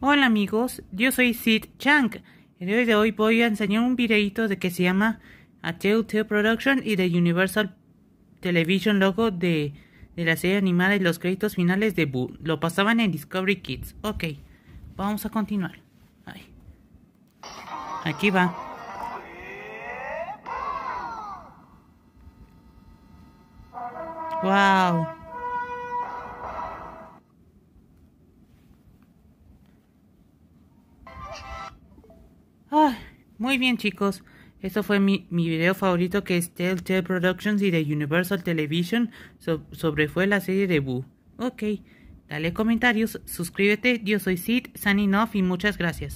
Hola amigos, yo soy Sid Chang. El día de hoy voy a enseñar un videito de que se llama A Telltale Production y de Universal Television logo de, de la serie animada y los créditos finales de Boo. Lo pasaban en Discovery Kids. Ok, vamos a continuar. Aquí va. Wow. Muy bien chicos. Eso fue mi, video favorito que es Telltale Productions y de Universal Television sobre fue la serie de Boo. Ok, dale comentarios, suscríbete, yo soy Sid, signing off y muchas gracias.